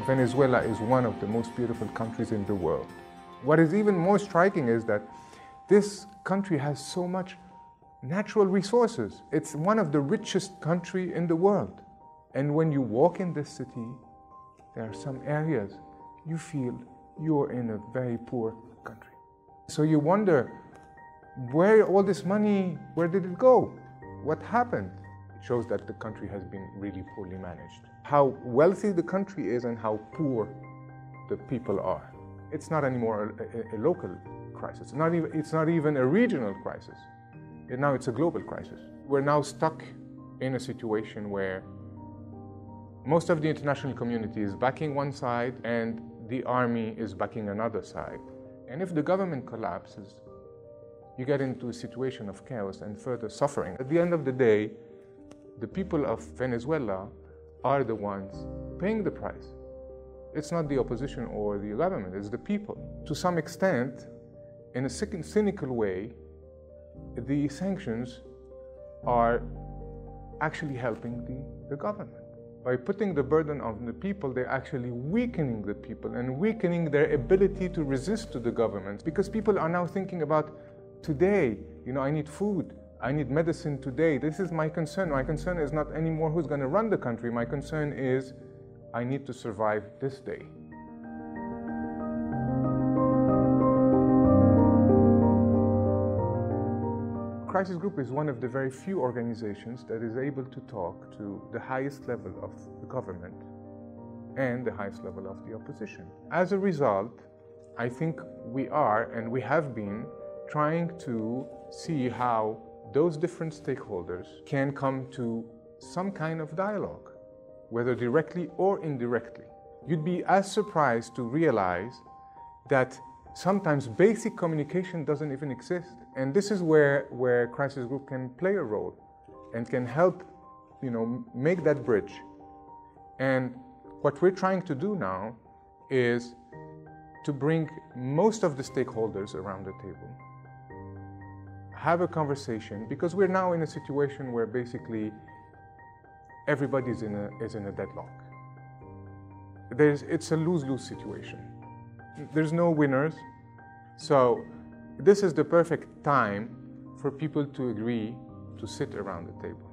Venezuela is one of the most beautiful countries in the world. What is even more striking is that this country has so much natural resources. It's one of the richest country in the world. And when you walk in this city, there are some areas you feel you're in a very poor country. So you wonder, where all this money, where did it go? What happened? Shows that the country has been really poorly managed. How wealthy the country is and how poor the people are. It's not anymore a, a, a local crisis. Not even, it's not even a regional crisis. And now it's a global crisis. We're now stuck in a situation where most of the international community is backing one side and the army is backing another side. And if the government collapses, you get into a situation of chaos and further suffering. At the end of the day, the people of Venezuela are the ones paying the price. It's not the opposition or the government, it's the people. To some extent, in a cynical way, the sanctions are actually helping the, the government. By putting the burden on the people, they're actually weakening the people and weakening their ability to resist to the government because people are now thinking about today, you know, I need food, I need medicine today. This is my concern. My concern is not anymore who's going to run the country. My concern is I need to survive this day. Crisis Group is one of the very few organizations that is able to talk to the highest level of the government and the highest level of the opposition. As a result, I think we are and we have been trying to see how those different stakeholders can come to some kind of dialogue, whether directly or indirectly. You'd be as surprised to realize that sometimes basic communication doesn't even exist. And this is where, where Crisis Group can play a role and can help, you know, make that bridge. And what we're trying to do now is to bring most of the stakeholders around the table, have a conversation, because we're now in a situation where basically everybody's in a, is in a deadlock. There's, it's a lose-lose situation. There's no winners. So this is the perfect time for people to agree to sit around the table.